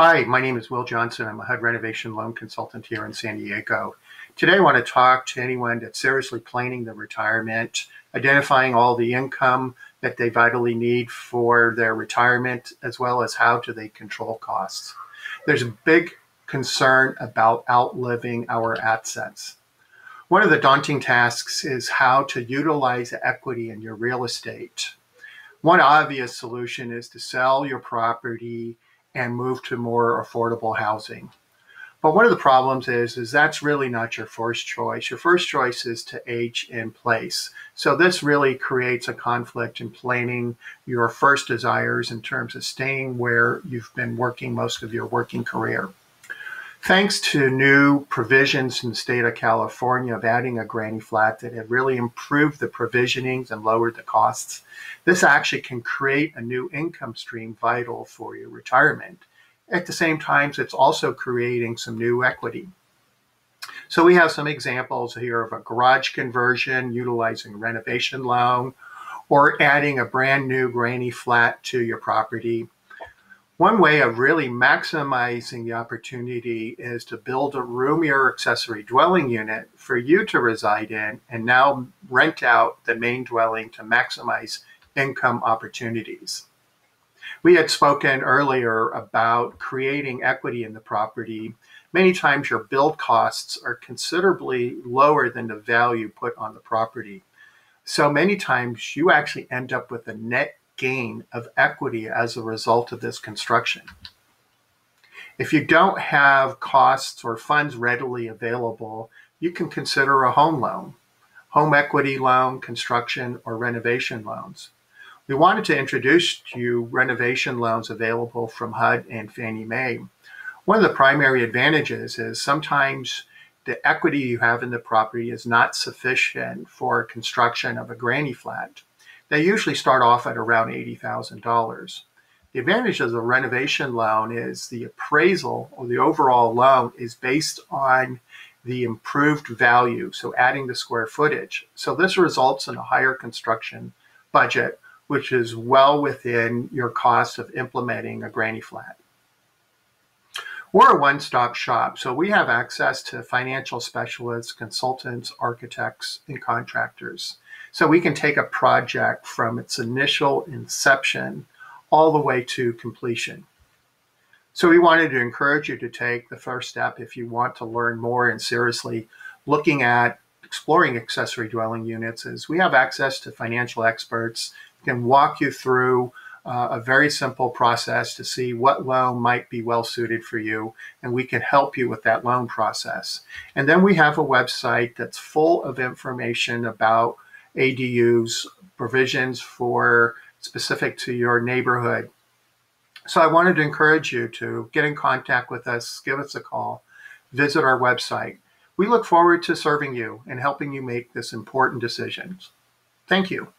Hi, my name is Will Johnson. I'm a HUD renovation loan consultant here in San Diego. Today, I want to talk to anyone that's seriously planning their retirement, identifying all the income that they vitally need for their retirement, as well as how do they control costs. There's a big concern about outliving our assets. One of the daunting tasks is how to utilize equity in your real estate. One obvious solution is to sell your property and move to more affordable housing. But one of the problems is, is that's really not your first choice. Your first choice is to age in place. So this really creates a conflict in planning your first desires in terms of staying where you've been working most of your working career. Thanks to new provisions in the state of California of adding a granny flat that have really improved the provisionings and lowered the costs, this actually can create a new income stream vital for your retirement. At the same time, it's also creating some new equity. So we have some examples here of a garage conversion utilizing renovation loan or adding a brand new granny flat to your property one way of really maximizing the opportunity is to build a roomier accessory dwelling unit for you to reside in and now rent out the main dwelling to maximize income opportunities. We had spoken earlier about creating equity in the property. Many times your build costs are considerably lower than the value put on the property. So many times you actually end up with a net gain of equity as a result of this construction. If you don't have costs or funds readily available, you can consider a home loan, home equity loan, construction, or renovation loans. We wanted to introduce to you renovation loans available from HUD and Fannie Mae. One of the primary advantages is sometimes the equity you have in the property is not sufficient for construction of a granny flat. They usually start off at around $80,000. The advantage of the renovation loan is the appraisal or the overall loan is based on the improved value, so adding the square footage. So this results in a higher construction budget, which is well within your cost of implementing a granny flat. We're a one stop shop, so we have access to financial specialists, consultants, architects, and contractors. So we can take a project from its initial inception all the way to completion. So we wanted to encourage you to take the first step if you want to learn more and seriously looking at exploring accessory dwelling units is we have access to financial experts can walk you through uh, a very simple process to see what loan might be well suited for you, and we can help you with that loan process. And then we have a website that's full of information about ADUs, provisions for specific to your neighborhood. So I wanted to encourage you to get in contact with us, give us a call, visit our website. We look forward to serving you and helping you make this important decision. Thank you.